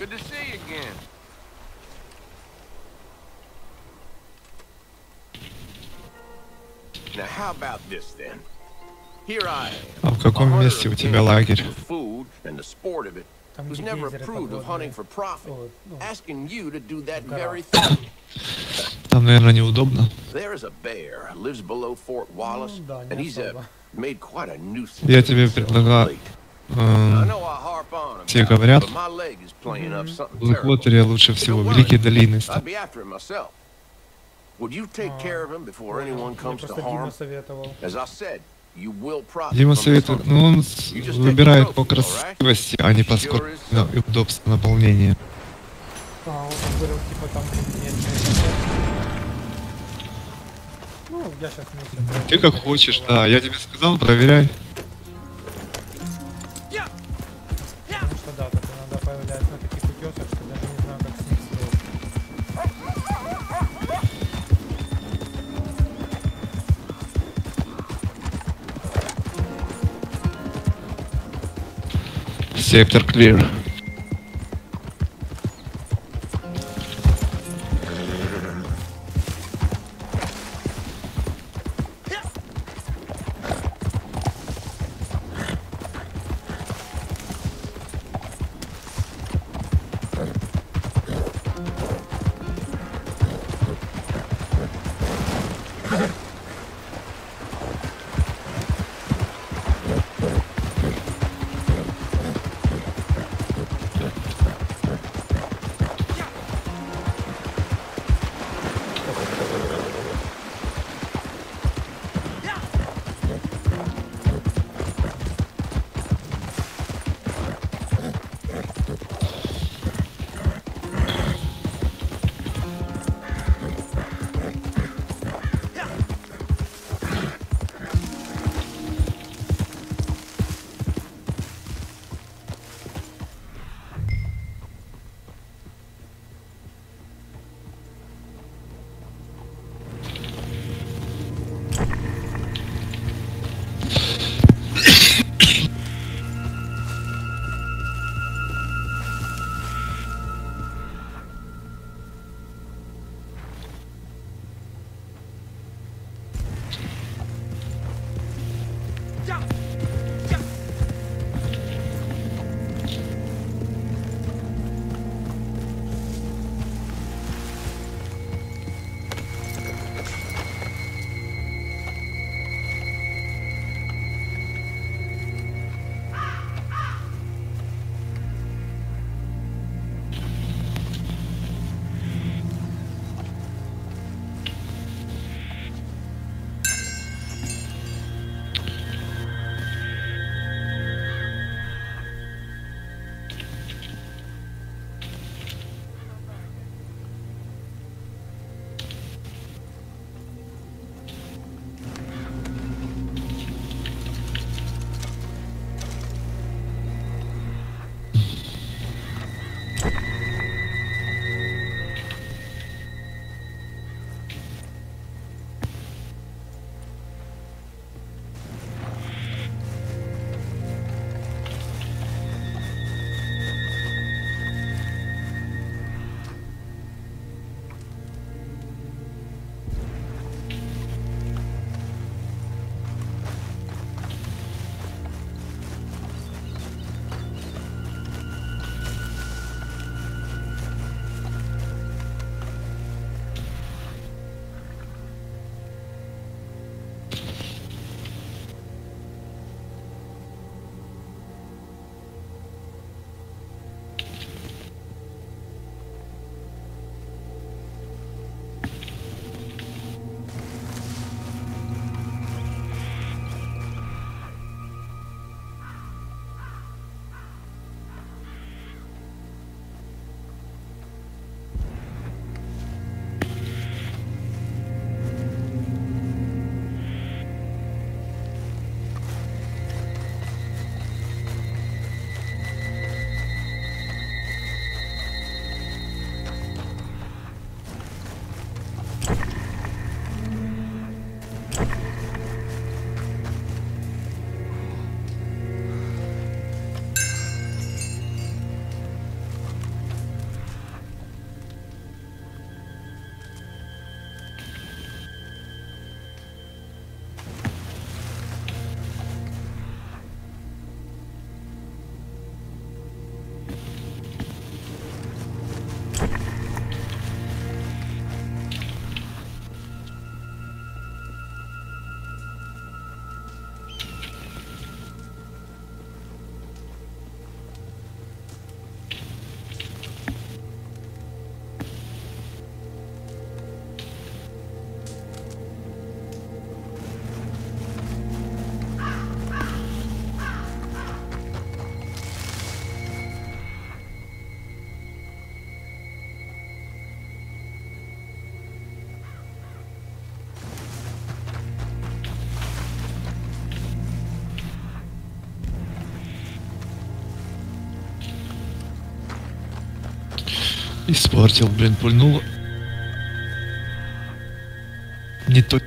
Good to see you again. Now, how about this then? Here I am. А в каком a месте hunter у of тебя game лагерь? and the sport of it, Там, who's never approved of hunting for profit, ну, asking you to do that very thing. Там, наверное, неудобно. There is a bear lives below Fort Wallace, Ну, and he's uh, made quite a nuisance. Я тебе предлагаю, about it, говорят, В. Блэквотере лучше всего Великие долины. Дима советует, hunting. ну он выбирает по красивости, а не по скорости so. и удобству наполнения. А, он говорил, типа, там. Ну, я сейчас не Ты как хочешь, да. Я тебе сказал, проверяй. Сектор clear. Испортил, блин, пульнуло. Не то.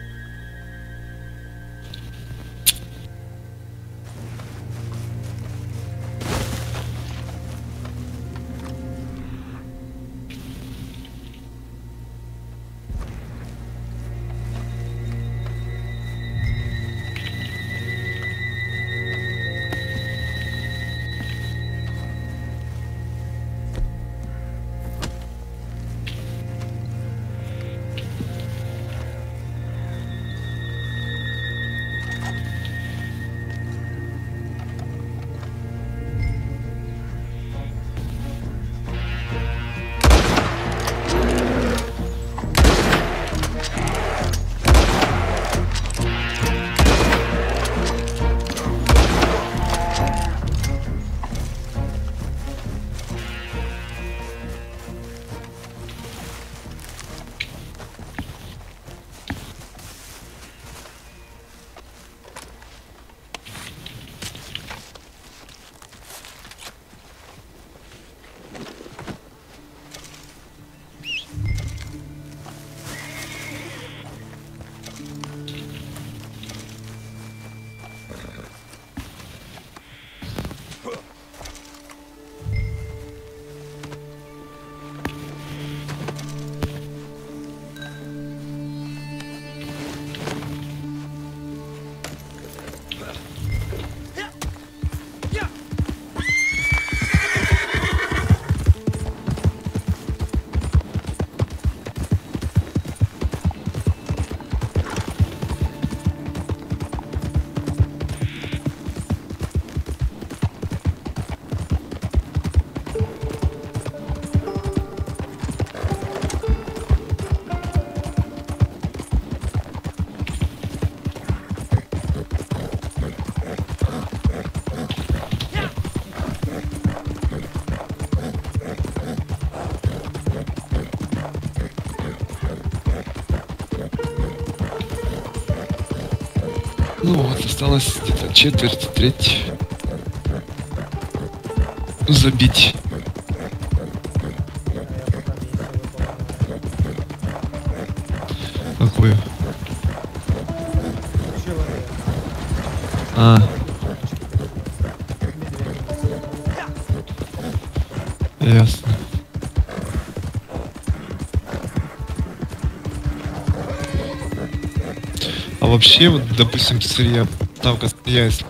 Ну вот, осталось где-то четверть, треть. Забить. Миссию выполняю. Какую? А, вообще, вот, допустим, сырья, ставка сырья, если?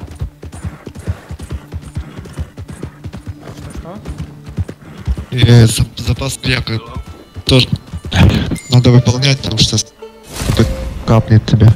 И за- запас яка тоже надо выполнять, потому что капнет тебе.